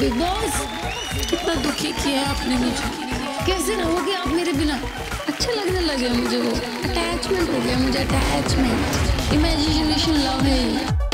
Big boss. कितना दुखी किया आपने मुझे। कैसे रहोगे आप मेरे बिना? अच्छा लगने लगे मुझे वो। अटैचमेंट हो गया मुझे अटैचमेंट इमेजिनेशन लव है